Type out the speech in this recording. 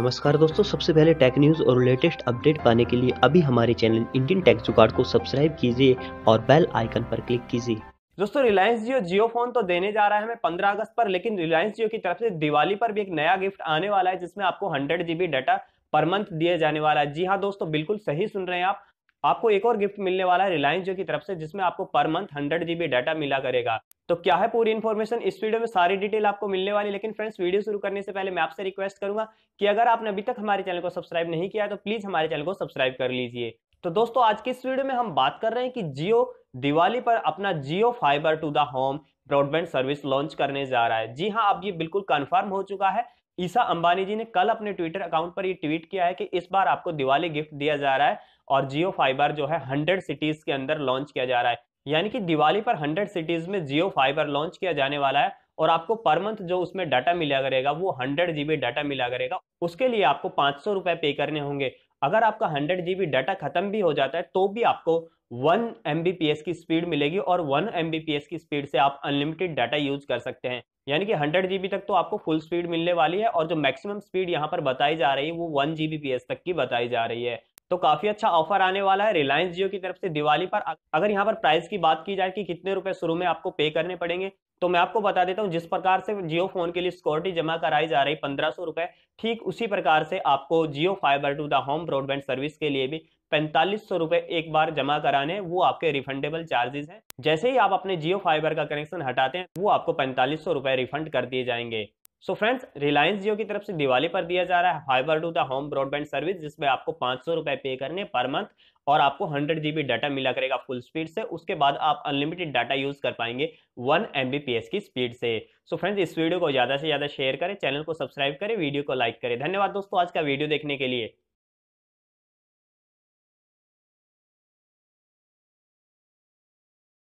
नमस्कार दोस्तों, सबसे पहले टेक न्यूज़ और लेटेस्ट अपडेट पाने के लिए अभी हमारे चैनल इंडियन टेक जुगाड़ को सब्सक्राइब कीजिए और बेल आइकन पर क्लिक कीजिए। दोस्तों रिलायंस जियो जियो फ़ोन तो देने जा रहा है हमें 15 अगस्त पर, लेकिन रिलायंस जियो की तरफ़ से दिवाली पर भी एक नया गिफ्ट आने वाला है, जिसमें आपको hundred GB data per month दिया जाने वाला है। जी हाँ दोस्तों, बिल्कुल सही सुन रहे हैं आप। आपको एक और गिफ्ट मिलने वाला है रिलायंस जियो की तरफ़ से, जिसमें आपको per month hundred GB data मिला करेगा। तो क्या है पूरी इन्फॉर्मेशन इस वीडियो में सारी डिटेल आपको मिलने वाली, लेकिन फ्रेंड्स वीडियो शुरू करने से पहले मैं आपसे रिक्वेस्ट करूँगा कि अगर आपने अभी तक हमारे चैनल को सब्सक्राइब नहीं किया तो प्लीज़ हमारे चैनल को सब्सक्राइब कर लीजिए। तो दोस्तों, आज की इस वीडियो में हम बात कर रहे हैं कि जियो दिवाली पर अपना Jio fiber to the home broadband service launch करने जा रहा है। जी हाँ अब ये बिल्कुल कंफर्म हो चुका है। ईसा अंबानी जी ने कल अपने ट्विटर अकाउंट पर ये ट्वीट किया है कि इस बार आपको दिवाली गिफ्ट दिया जा रहा है। और जियो फाइबर जो है हंड्रेड सिटीज़ के अंदर लॉन्च किया जा रहा है। यानी कि दिवाली पर हंड्रेड सिटीज़ में जियो फाइबर लॉन्च किया जाने वाला है और आपको पर मंथ जो उसमें डाटा मिला करेगा, वो हंड्रेड जीबी डाटा मिला करेगा। उसके लिए आपको पाँच सौ रुपए पे करने होंगे। अगर आपका हंड्रेड जीबी डाटा खत्म भी हो जाता है तो भी आपको वन एम की स्पीड मिलेगी और वन एम की स्पीड से आप अनलिमिटेड डाटा यूज़ कर सकते हैं। यानी कि हंड्रेड जीबी तक तो आपको फुल स्पीड मिलने वाली है और जो मैक्सिमम स्पीड यहाँ पर बताई जा रही है, वो वन जीबी तक की बताई जा रही है। तो काफ़ी अच्छा ऑफ़र आने वाला है। रिलायंस जियो की तरफ़ से दिवाली पर अगर यहाँ पर प्राइस की बात की जाए कि कितने रुपए शुरू में आपको पे करने पड़ेंगे तो मैं आपको बता देता हूँ, जिस प्रकार से जियो फ़ोन के लिए सिक्योरिटी जमा कराई जा रही पंद्रह सौ रुपए, ठीक उसी प्रकार से आपको Jio fiber to the home broadband service के लिए भी पैंतालीस सौ रुपए एक बार जमा कराने, वो आपके रिफंडेबल चार्जेस हैं। जैसे ही आप अपने जियो फाइबर का कनेक्शन हटाते हैं, वो आपको पैंतालीस सौ रुपए रिफंड कर दिए जाएँगे। सो फ्रेंड्स रिलायंस जियो की तरफ़ से दिवाली पर दिया जा रहा है fiber to the home broadband service जिसमें आपको पाँच सौ रुपए पे करने पर मंथ और आपको हंड्रेड जीबी डाटा मिला करेगा फुल स्पीड से। उसके बाद आप अनलिमिटेड डाटा यूज़ कर पाएँगे वन एम की स्पीड से। सो so फ्रेंड्स इस वीडियो को ज़्यादा से ज़्यादा शेयर करें चैनल को सब्सक्राइब करें वीडियो को लाइक करें। धन्यवाद दोस्तों आज का वीडियो देखने के लिए।